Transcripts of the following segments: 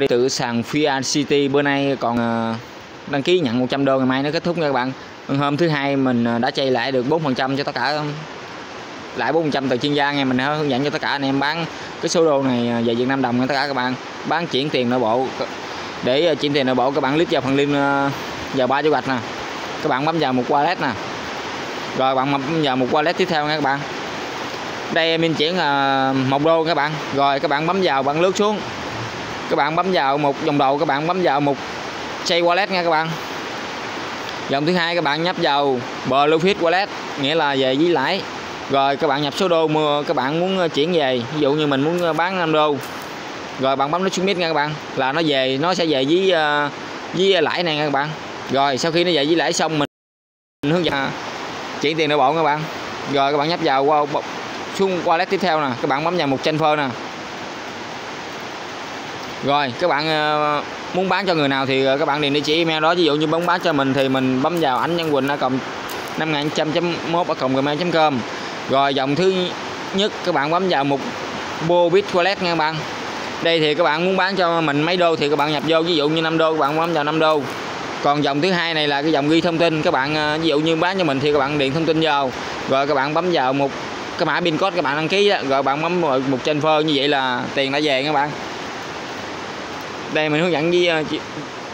đi từ sàn Fiat City bữa nay còn ờ, đăng ký nhận 100 đô ngày mai nó kết thúc nha các bạn. Hôm thứ hai mình ờ, đã chay lại được 4% cho tất cả lại 400 từ chuyên gia nghe mình hướng dẫn cho tất cả anh em bán cái số đô này ờ, về Việt Nam đồng nha tất cả các bạn. Bán chuyển tiền nội bộ để chuyển tiền nội bộ các bạn click vào phần link vào ba chữ gạch nè. Các bạn bấm vào một wallet nè. Rồi bạn bấm vào một wallet tiếp theo nha các bạn. Đây mình chuyển một đô các bạn. Rồi các bạn bấm vào bạn lướt xuống các bạn bấm vào một dòng đầu các bạn bấm vào một Chase Wallet nha các bạn. Dòng thứ hai các bạn nhấp vào Bluefit Wallet nghĩa là về với lãi. Rồi các bạn nhập số đô mua các bạn muốn ờ, chuyển về. Ví dụ như mình muốn ờ, bán 5 đô. Rồi bạn bấm nó submit nha các bạn là nó về nó sẽ về với ờ, với lãi này nha các bạn. Rồi sau khi nó về với lãi xong mình, mình hướng dẫn à, chuyển tiền nội bộ các bạn. Rồi các bạn nhấp vào qua xuống wallet tiếp theo nè. Các bạn bấm vào một transfer nè rồi các bạn ờ, muốn bán cho người nào thì ờ, các bạn điền địa chỉ email đó. Ví dụ như muốn bán cho mình thì mình bấm vào ảnh nhân quỳnh ở cộng năm mốt ở cộng gmail com. Rồi dòng thứ nhất các bạn bấm vào một Bobit Wallet nha các bạn. Đây thì các bạn muốn bán cho mình mấy đô thì các bạn nhập vô. Ví dụ như 5 đô các bạn bấm vào 5 đô. Còn dòng thứ hai này là cái dòng ghi thông tin. Các bạn ờ, ví dụ như bán cho mình thì các bạn điện thông tin vào rồi các bạn bấm vào một cái mã pin code các bạn đăng ký đó, rồi bạn bấm một một transfer như vậy là tiền đã về các bạn đây mình hướng dẫn với ờ,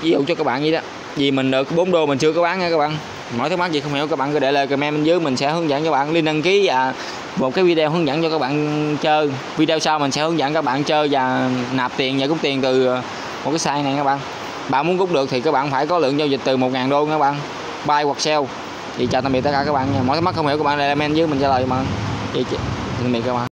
ví dụ cho các bạn vậy đó. Vì mình được 4 đô mình chưa có bán nha các bạn. Mọi thắc mắc gì không hiểu, các bạn cứ để lại comment bên dưới, mình sẽ hướng dẫn cho bạn. Link đăng ký và một cái video hướng dẫn cho các bạn chơi. Video sau mình sẽ hướng dẫn các bạn chơi và nạp tiền và rút tiền từ ờ, một cái site này các bạn. Bạn muốn rút được thì các bạn phải có lượng giao dịch từ 1.000 đô các bạn. Buy hoặc sell. Thì chào tạm biệt tất cả các bạn nha. Mọi thắc mắc không hiểu, các bạn để lại comment dưới, mình trả lời mà. Vậy chị, tạm biệt các bạn.